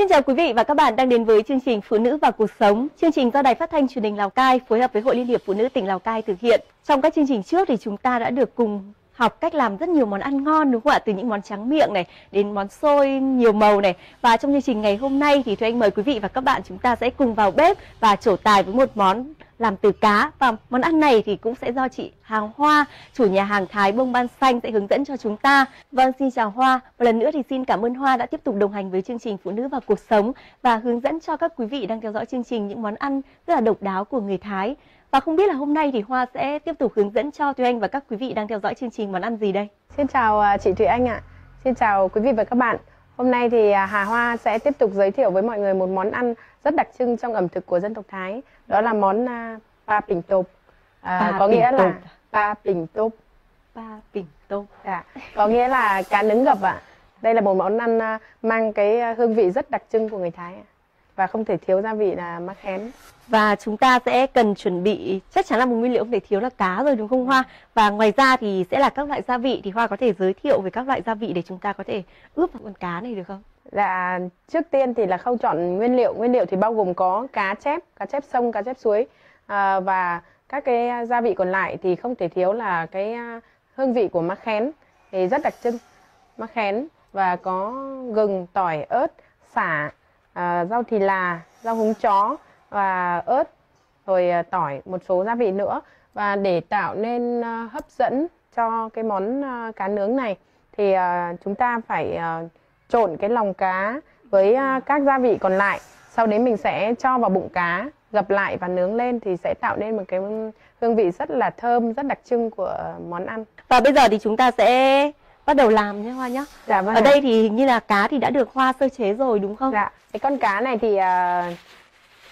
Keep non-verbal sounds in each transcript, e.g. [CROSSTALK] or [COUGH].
Xin chào quý vị và các bạn đang đến với chương trình Phụ nữ và cuộc sống. Chương trình do Đài Phát thanh Truyền hình Lào Cai phối hợp với Hội Liên hiệp Phụ nữ tỉnh Lào Cai thực hiện. Trong các chương trình trước thì chúng ta đã được cùng học cách làm rất nhiều món ăn ngon, đúng không ạ? Từ những món trắng miệng này, đến món xôi nhiều màu này. Và trong chương trình ngày hôm nay thì tôi Anh mời quý vị và các bạn chúng ta sẽ cùng vào bếp và trổ tài với một món làm từ cá và món ăn này thì cũng sẽ do chị Hàng Hoa, chủ nhà hàng Thái Bông Ban Xanh sẽ hướng dẫn cho chúng ta. Vâng, xin chào Hoa. Một lần nữa thì xin cảm ơn Hoa đã tiếp tục đồng hành với chương trình Phụ nữ và cuộc sống và hướng dẫn cho các quý vị đang theo dõi chương trình những món ăn rất là độc đáo của người Thái. Và không biết là hôm nay thì Hoa sẽ tiếp tục hướng dẫn cho Thùy Anh và các quý vị đang theo dõi chương trình món ăn gì đây? Xin chào à, chị Thùy Anh ạ. Xin chào quý vị và các bạn. Hôm nay thì à, Hà Hoa sẽ tiếp tục giới thiệu với mọi người một món ăn rất đặc trưng trong ẩm thực của dân tộc Thái. Đó là món uh, pa bình tộp. À, có nghĩa là pa bình tộp. Pa bình tộp. Dạ. Có nghĩa là cá nướng gập ạ. Đây là một món ăn mang cái hương vị rất đặc trưng của người Thái và không thể thiếu gia vị là mắc khén và chúng ta sẽ cần chuẩn bị chắc chắn là một nguyên liệu không thể thiếu là cá rồi đúng không Hoa? Và ngoài ra thì sẽ là các loại gia vị. Thì Hoa có thể giới thiệu về các loại gia vị để chúng ta có thể ướp vào con cá này được không? Dạ trước tiên thì là khâu chọn nguyên liệu. Nguyên liệu thì bao gồm có cá chép cá chép sông cá chép suối. À, và các cái gia vị còn lại thì không thể thiếu là cái à, hương vị của mắc khén thì rất đặc trưng. Mắc khén và có gừng tỏi ớt xả à, rau thì là rau húng chó và ớt rồi à, tỏi một số gia vị nữa. Và để tạo nên à, hấp dẫn cho cái món à, cá nướng này thì à, chúng ta phải à, trộn cái lòng cá với à, các gia vị còn lại. Sau đấy mình sẽ cho vào bụng cá gập lại và nướng lên thì sẽ tạo nên một cái hương vị rất là thơm rất đặc trưng của món ăn. Và bây giờ thì chúng ta sẽ bắt đầu làm nhé Hoa nhé. Dạ vâng. Ở đây thì hình như là cá thì đã được Hoa sơ chế rồi đúng không? Dạ. Cái con cá này thì uh,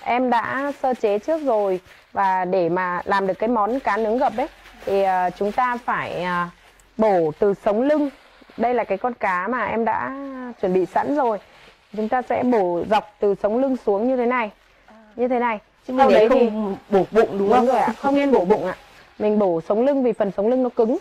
em đã sơ chế trước rồi và để mà làm được cái món cá nướng gập ấy thì uh, chúng ta phải uh, bổ từ sống lưng. Đây là cái con cá mà em đã chuẩn bị sẵn rồi. Chúng ta sẽ bổ dọc từ sống lưng xuống như thế này. Như thế này. Chứ mình đấy không thì... bổ bụng đúng, đúng không? rồi ạ. Không nên bổ bụng ạ. Mình bổ sống lưng vì phần sống lưng nó cứng.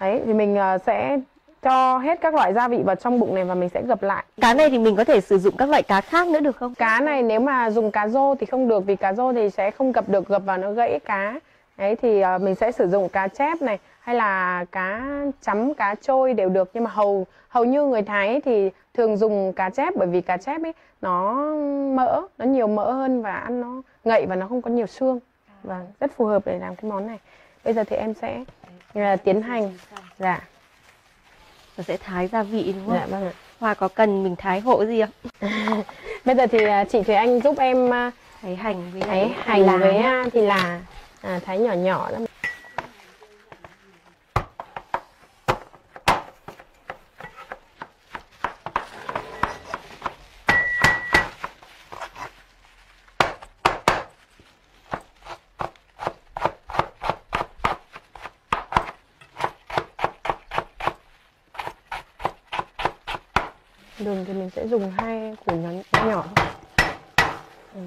Đấy thì mình uh, sẽ cho hết các loại gia vị vào trong bụng này và mình sẽ gập lại. Cá này thì mình có thể sử dụng các loại cá khác nữa được không? Cá này nếu mà dùng cá rô thì không được vì cá rô thì sẽ không gập được gập vào nó gãy cá. Đấy thì uh, mình sẽ sử dụng cá chép này hay là cá chấm cá trôi đều được. Nhưng mà hầu hầu như người Thái thì thường dùng cá chép bởi vì cá chép ấy nó mỡ nó nhiều mỡ hơn và ăn nó ngậy và nó không có nhiều xương. Và rất phù hợp để làm cái món này. Bây giờ thì em sẽ uh, tiến hành. Dạ nó sẽ thái gia vị đúng không? Dạ vâng ạ. Hoa có cần mình thái hộ gì không? [LAUGHS] Bây giờ thì à, chị Thùy Anh giúp em à, thái hành với thái hành lá. với à, thì là à, thái nhỏ nhỏ lắm. Đường thì mình sẽ dùng hai củ nhỏ. Nhỏ thôi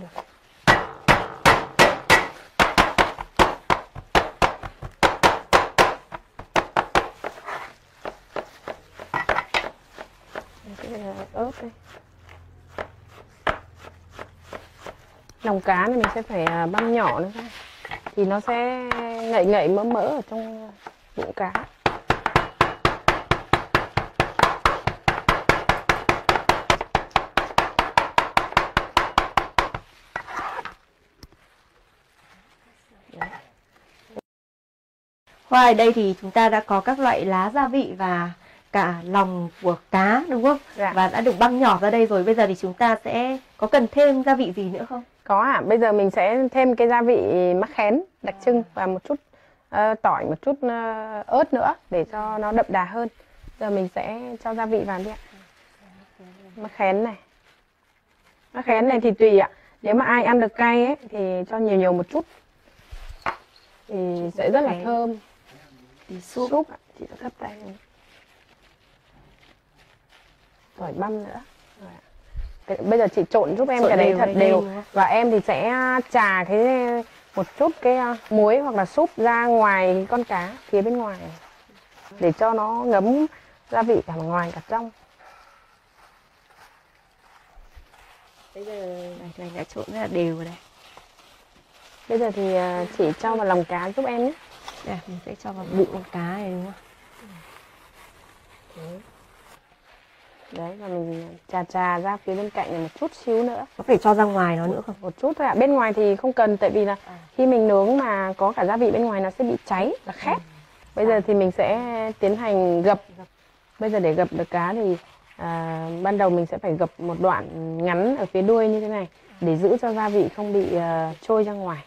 ớt đây. Lòng cá này mình sẽ phải à, băm nhỏ nữa thì nó sẽ ngậy ngậy mỡ mỡ ở trong bụng cá. Qua ở đây thì chúng ta đã có các loại lá gia vị và cả lòng của cá đúng không? Dạ. Và đã được băng nhỏ ra đây rồi. Bây giờ thì chúng ta sẽ có cần thêm gia vị gì nữa không? Có ạ. À. Bây giờ mình sẽ thêm cái gia vị mắc khén đặc trưng và một chút uh, tỏi, một chút uh, ớt nữa để cho nó đậm đà hơn. Giờ mình sẽ cho gia vị vào đi ạ. Mắc khén này. Mắc khén này thì tùy ạ. Nếu mà ai ăn được cay ấy thì cho nhiều nhiều một chút thì sẽ rất là thơm tí súp, súp chị sẽ gấp tay tỏi băm nữa. Rồi. bây giờ chị trộn giúp em trộn cái đấy thật đều. và em thì sẽ trà cái một chút cái à, muối hoặc là súp ra ngoài con cá phía bên ngoài. Để cho nó ngấm gia vị cả ngoài cả trong. Bây giờ đây này đã trộn rất là đều rồi đây. Bây giờ thì à, chị cho vào lòng cá giúp em nhé đây mình sẽ cho vào bụng con cá này đúng không? Đấy. Và mình trà trà ra phía bên cạnh này một chút xíu nữa. Có phải cho ra ngoài nó nữa không? Một chút thôi ạ. Bên ngoài thì không cần tại vì là À. khi mình nướng mà có cả gia vị bên ngoài nó sẽ bị cháy và khét. Bây giờ thì mình sẽ tiến hành gập. Bây giờ để gập được cá thì à, ban đầu mình sẽ phải gập một đoạn ngắn ở phía đuôi như thế này để giữ cho gia vị không bị à, trôi ra ngoài.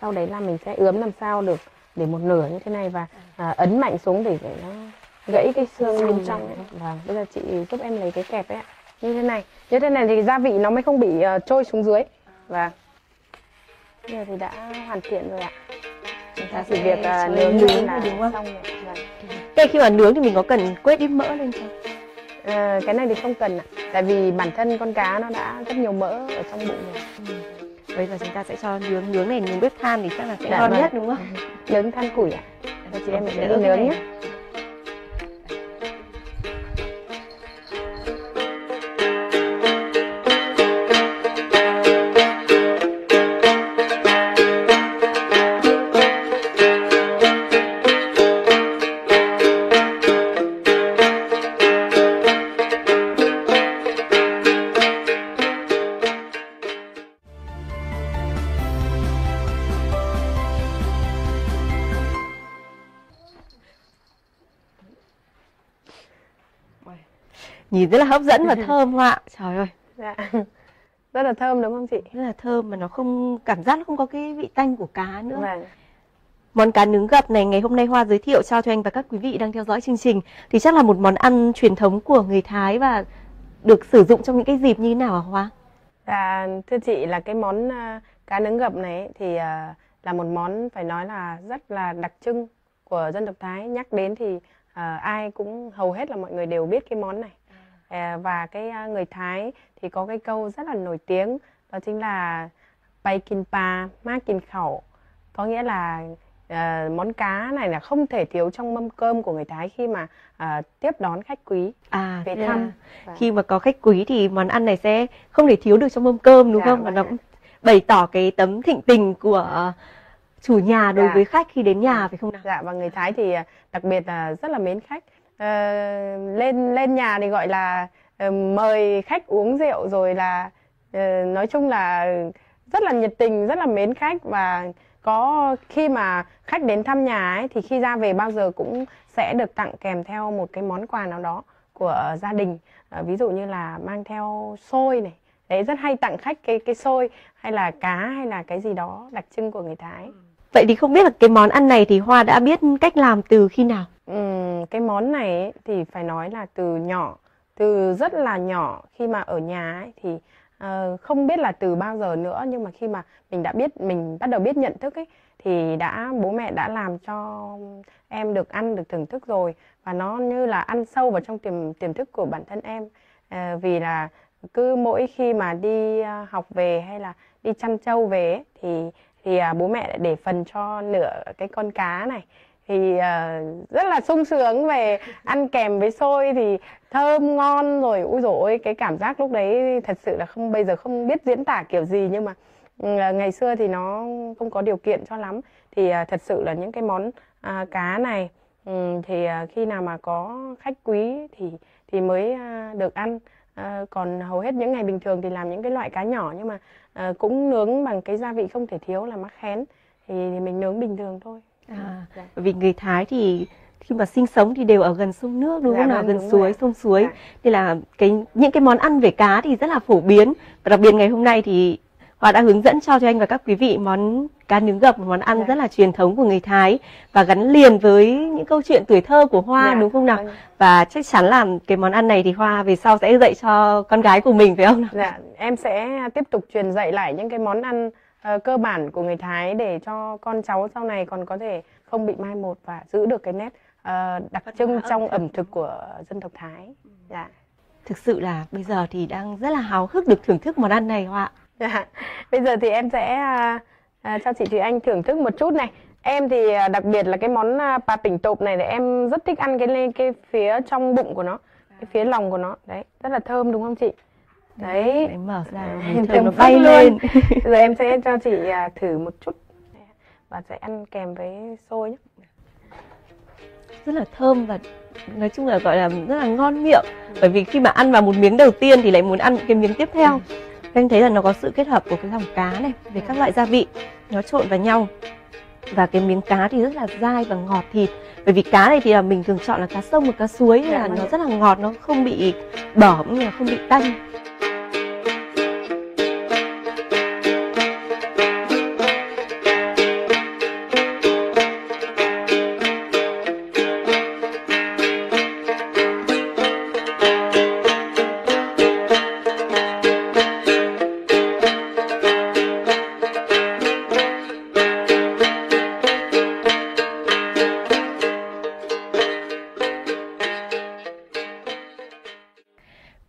Sau đấy là mình sẽ ướm làm sao được để một nửa như thế này và à, ấn mạnh xuống để để nó gãy cái xương bên trong ấy. Vâng, bây giờ chị giúp em lấy cái kẹp ấy ạ. Như thế này. Như thế này thì gia vị nó mới không bị ờ, trôi xuống dưới. Và bây giờ thì đã hoàn thiện rồi ạ. Chúng ta chỉ việc cho nướng lên là đúng không? xong rồi. Vâng. Khi mà nướng thì mình có cần quét ít mỡ lên không Ờ, cái này thì không cần ạ. Tại vì bản thân con cá nó đã rất nhiều mỡ ở trong bụng rồi. bây giờ chúng ta sẽ cho nướng nướng này nướng bếp than thì chắc là sẽ Dạ ngon vâng. nhất đúng không [LAUGHS] Nướng than củi ạ. Và chị em mình sẽ đi nướng nhé. Nhìn rất là hấp dẫn và [LAUGHS] thơm không ạ trời ơi Dạ. [LAUGHS] Rất là thơm đúng không chị? rất là thơm mà nó không cảm giác nó không có cái vị tanh của cá nữa Vâng. Món cá nướng gập này ngày hôm nay Hoa giới thiệu cho cho anh và các quý vị đang theo dõi chương trình thì chắc là một món ăn truyền thống của người Thái và được sử dụng trong những cái dịp như thế nào hả Hoa? Dạ, thưa chị là cái món à, cá nướng gập này thì à, là một món phải nói là rất là đặc trưng của dân tộc Thái. Nhắc đến thì à, ai cũng hầu hết là mọi người đều biết cái món này. À, và cái à, người Thái thì có cái câu rất là nổi tiếng đó chính là bay kin pa, ma kin khẩu. Có nghĩa là à, món cá này là không thể thiếu trong mâm cơm của người Thái khi mà à, tiếp đón khách quý À, về thăm. Vâng. khi mà có khách quý thì món ăn này sẽ không thể thiếu được trong mâm cơm đúng Dạ, không? Và vâng nó cũng bày tỏ cái tấm thịnh tình của chủ nhà đối Dạ. với khách khi đến nhà phải không nào? Dạ và người Thái thì à, đặc biệt là rất là mến khách. Ờ, lên lên nhà thì gọi là uh, mời khách uống rượu rồi là uh, nói chung là rất là nhiệt tình, rất là mến khách và có khi mà khách đến thăm nhà ấy thì khi ra về bao giờ cũng sẽ được tặng kèm theo một cái món quà nào đó của gia đình. Ờ, ví dụ như là mang theo xôi này. Đấy rất hay tặng khách cái cái xôi hay là cá hay là cái gì đó đặc trưng của người Thái. Vậy thì không biết là cái món ăn này thì Hoa đã biết cách làm từ khi nào? Ừm, cái món này ấy, thì phải nói là từ nhỏ, từ rất là nhỏ khi mà ở nhà ấy, thì ờ, không biết là từ bao giờ nữa nhưng mà khi mà mình đã biết mình bắt đầu biết nhận thức ấy thì đã bố mẹ đã làm cho em được ăn được thưởng thức rồi. Và nó như là ăn sâu vào trong tiềm tiềm thức của bản thân em. Ờ, vì là cứ mỗi khi mà đi ờ, học về hay là đi chăn trâu về ấy, thì thì à, bố mẹ lại để phần cho nửa cái con cá này thì uh, rất là sung sướng về ăn kèm với xôi thì thơm ngon rồi ui dồi ôi cái cảm giác lúc đấy thật sự là không bây giờ không biết diễn tả kiểu gì nhưng mà uh, ngày xưa thì nó không có điều kiện cho lắm. Thì uh, thật sự là những cái món uh, cá này um, thì uh, khi nào mà có khách quý thì thì mới uh, được ăn. À, còn hầu hết những ngày bình thường thì làm những cái loại cá nhỏ nhưng mà à, cũng nướng bằng cái gia vị không thể thiếu là mắc khén. Thì, thì mình nướng bình thường thôi. À, Dạ. bởi vì người Thái thì khi mà sinh sống thì đều ở gần sông nước đúng Dạ không nào vâng, gần suối rồi sông suối Dạ. nên là cái những cái món ăn về cá thì rất là phổ biến và đặc biệt ngày hôm nay thì Hoa đã hướng dẫn cho cho anh và các quý vị món cá nướng gập một món ăn Dạ. rất là truyền thống của người Thái và gắn liền với những câu chuyện tuổi thơ của Hoa Dạ, đúng không nào vâng. và chắc chắn là cái món ăn này thì Hoa về sau sẽ dạy cho con gái của mình phải không nào Dạ, em sẽ tiếp tục truyền dạy lại những cái món ăn ờ, cơ bản của người Thái để cho con cháu sau này còn có thể không bị mai một và giữ được cái nét ờ, đặc trưng trong ẩm thực của dân tộc Thái. Dạ. thực sự là bây giờ thì đang rất là háo hức được thưởng thức món ăn này Hoa ạ. Dạ. Bây giờ thì em sẽ à, à, cho chị Thùy Anh thưởng thức một chút này. Em thì à, đặc biệt là cái món bà tỉnh tộp này để em rất thích ăn cái lên cái phía trong bụng của nó, cái phía lòng của nó. Đấy, rất là thơm đúng không chị? Đấy Đấy, mở ra Em thơm nó bay lên. [LAUGHS] Giờ em sẽ cho chị à, thử một chút. Và sẽ ăn kèm với xôi nhé. Rất là thơm và nói chung là gọi là rất là ngon miệng. Bởi vì khi mà ăn vào một miếng đầu tiên thì lại muốn ăn cái miếng tiếp theo. Em thấy là nó có sự kết hợp của cái dòng cá này với các loại gia vị. Nó trộn vào nhau. Và cái miếng cá thì rất là dai và ngọt thịt. Bởi vì cá này thì là mình thường chọn là cá sông và cá suối nên Dạ, là vâng. nó rất là ngọt nó không bị bở cũng như là không bị tanh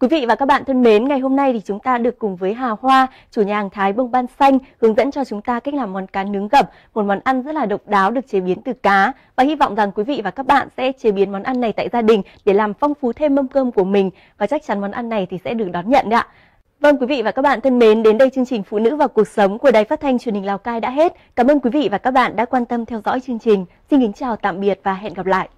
Quý vị và các bạn thân mến, ngày hôm nay thì chúng ta được cùng với Hà Hoa, chủ nhà hàng Thái Bông Ban Xanh hướng dẫn cho chúng ta cách làm món cá nướng gập, một món ăn rất là độc đáo được chế biến từ cá và hy vọng rằng quý vị và các bạn sẽ chế biến món ăn này tại gia đình để làm phong phú thêm mâm cơm của mình và chắc chắn món ăn này thì sẽ được đón nhận đấy ạ. Vâng quý vị và các bạn thân mến, đến đây chương trình Phụ nữ và cuộc sống của Đài Phát thanh Truyền hình Lào Cai đã hết. Cảm ơn quý vị và các bạn đã quan tâm theo dõi chương trình. Xin kính chào tạm biệt và hẹn gặp lại.